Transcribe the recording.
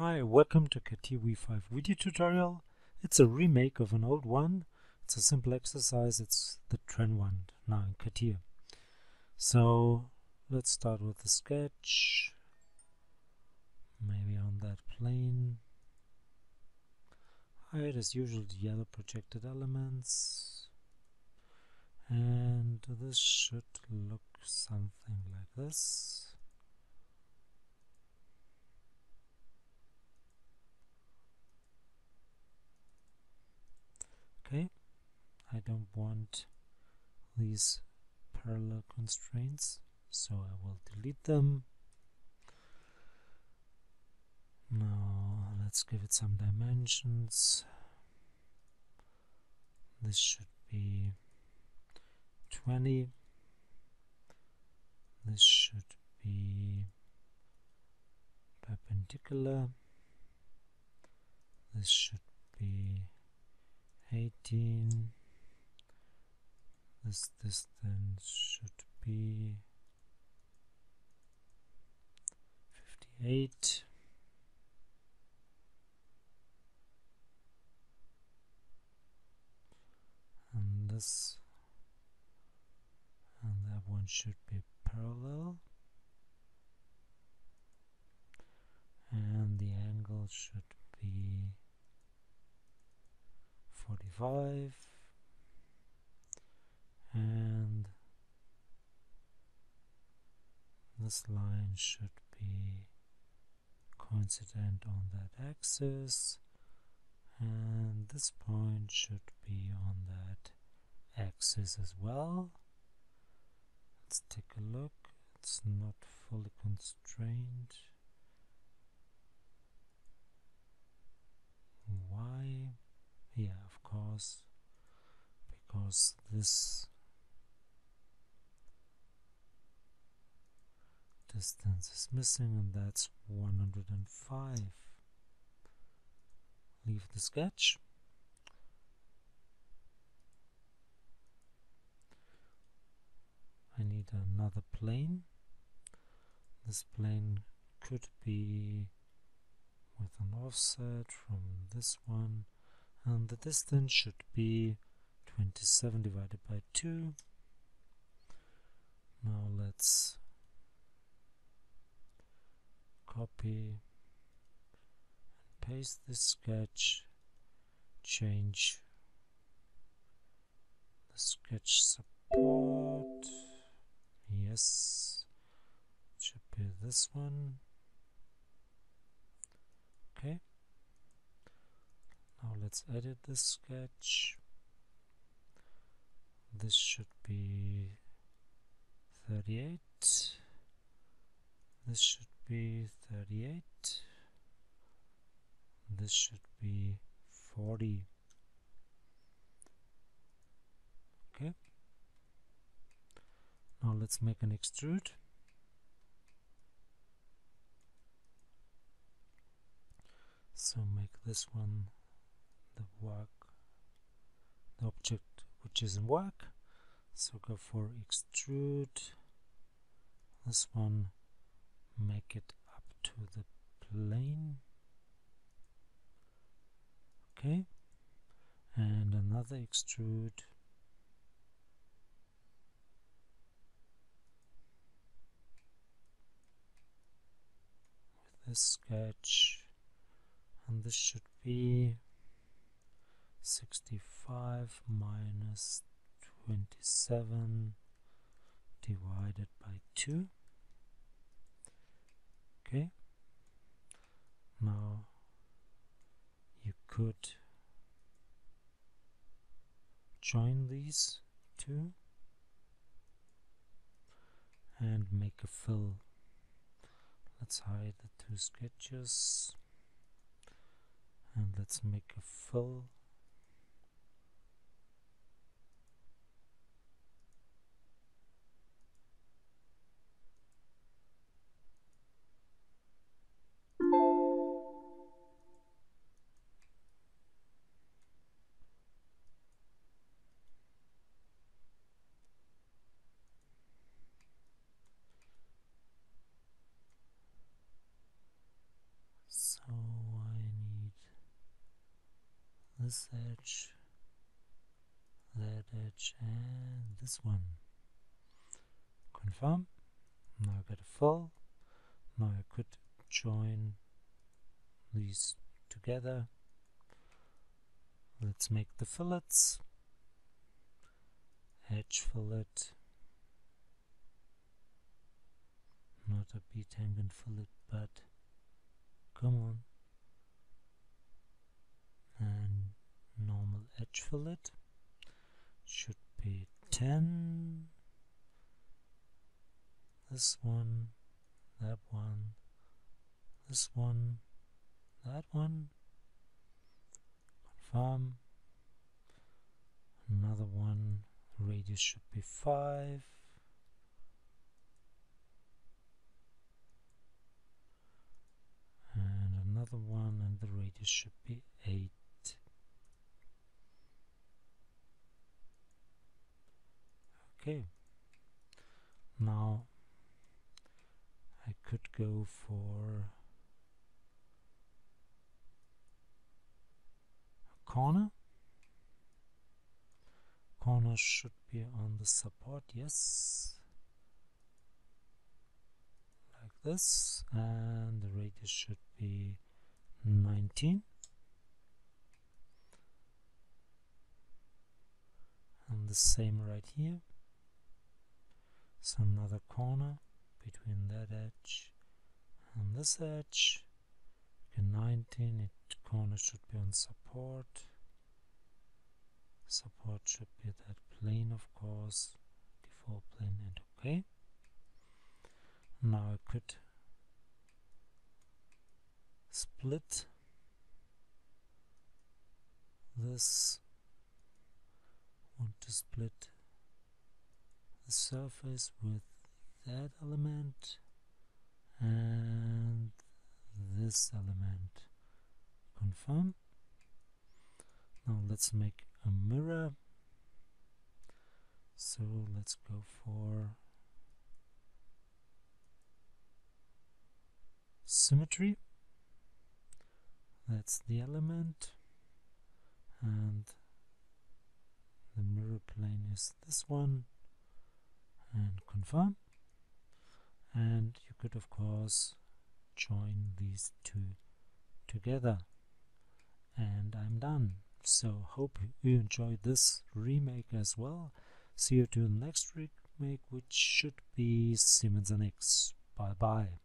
Hi, welcome to CATIA V5 video tutorial. It's a remake of an old one. It's a simple exercise. It's the Trennwand now in CATIA. So let's start with the sketch. Maybe on that plane. Hide as usual the yellow projected elements. And this should look something like this. Okay? I don't want these parallel constraints so I will delete them. Now let's give it some dimensions. This should be 20 this should be perpendicular. This should be 18 this distance should be 58 and this and that one should be parallel. And the angle should be 45 and this line should be coincident on that axis. And this point should be on that axis as well. Let's take a look. It's not fully constrained. Why? Yeah of course because this distance is missing and that's 105 leave the sketch. I need another plane. This plane could be with an offset from this one and the distance should be 27 divided by 2 now let's copy and paste this sketch change the sketch support. Yes should be this one. Okay now let's edit this sketch. This should be 38 this should be 38 this should be 40 okay. Now let's make an extrude. So make this one the work the object which is in work. So go for extrude this one make it up to the plane. Okay. And another extrude. With this sketch. And this should be 65 minus 27 divided by 2 okay. Now you could join these two and make a fill. Let's hide the two sketches and let's make a fill so I need this edge that edge and this one. Confirm. Now I got a fill now I could join these together. Let's make the fillets. Edge fillet. Not a a B-tangent fillet but come on. And normal edge fillet should be 10 this one that one this one that one. Confirm. Another one radius should be 5 and another one and the radius should be 8 okay. Now I could go for a corner. Corner should be on the support yes. Like this and the radius should be 19 and the same right here. So another corner between that edge and this edge. Again 19 it corner should be on support. Support should be that plane of course. Default plane and okay. Now I could split this. Want to split the surface with that element and this element. Confirm. Now let's make a mirror. So let's go for symmetry that's the element and the mirror plane is this one and confirm. And you could of course join these two together. And I'm done. So hope you enjoyed this remake as well. See you to the next remake which should be Siemens NX bye bye